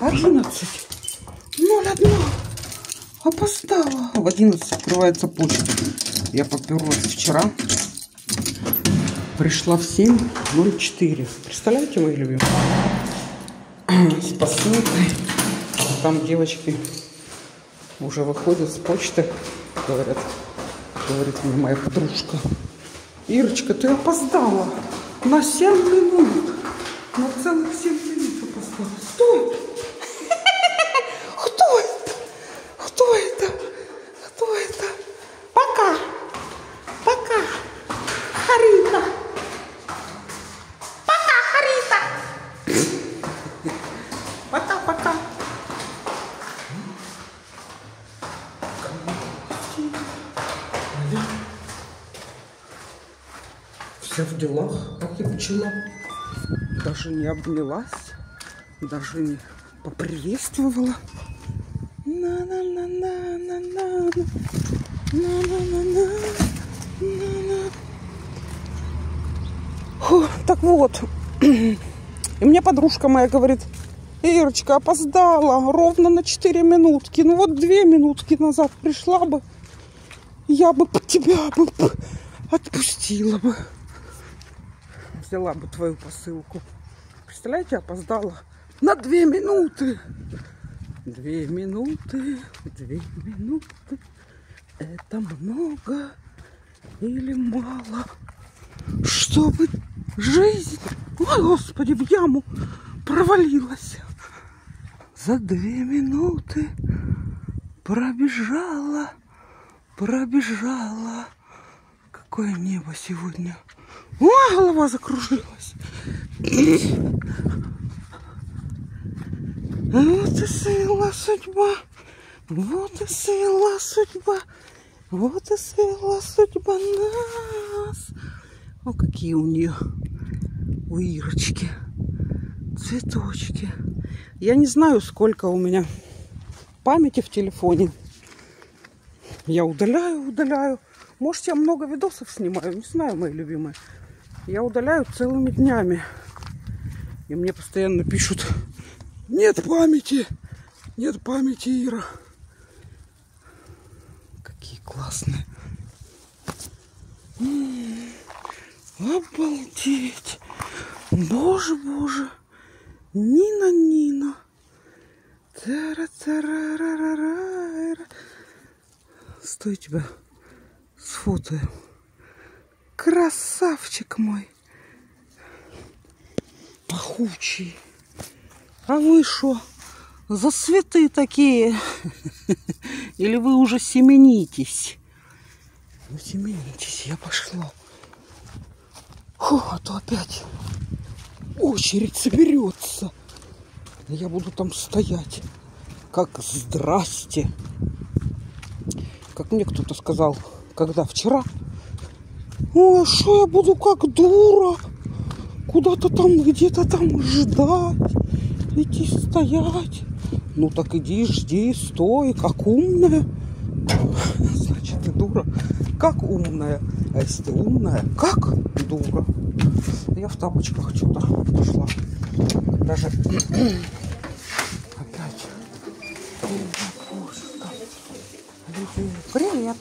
11. 01. Опоздала. В 11 открывается почта. Я поперлась вчера. Пришла в 7.04. Представляете, мои любимые? С посылкой. Там девочки уже выходят с почты. Говорят, говорит мне моя подружка. Ирочка, ты опоздала на 7 минут. На целых 7 минут опоздала. Стой! Все в делах, как и пчела. Даже не обнялась, даже не поприветствовала. Так вот, и мне подружка моя говорит, Ирочка, опоздала ровно на 4 минутки. Ну вот 2 минутки назад пришла бы, я бы тебя бы отпустила бы. Взяла бы твою посылку. Представляете, опоздала на 2 минуты. Две минуты, две минуты. Это много или мало? Чтобы жизнь, ой, господи, в яму провалилась. За две минуты пробежала, пробежала. Какое небо сегодня. Ой, голова закружилась. Вот и свела судьба, вот и свела судьба, вот и свела судьба нас. О, какие у нее, у Ирочки, цветочки. Я не знаю, сколько у меня памяти в телефоне. Я удаляю, удаляю. Может, я много видосов снимаю, не знаю, мои любимые. Я удаляю целыми днями. И мне постоянно пишут, нет памяти, нет памяти, Ира. Какие классные. Обалдеть. Боже, боже. Нина, Нина. Тара-тара-ра-ра-ра-ра. Стой тебя сфотою. Красавчик мой. Пахучий. А вы что? За цветы такие? Или вы уже семенитесь? Ну, семенитесь, я пошла. Фу, а то опять очередь соберется. Я буду там стоять. Как здрасте. Как мне кто-то сказал, когда вчера. Ой, что я буду как дура. Куда-то там, где-то там ждать. Идти стоять. Ну так иди, жди, стой, как умная. Значит, ты дура. Как умная. А если ты умная, как дура. Я в тапочках что-то пошла. Даже опять. Привет.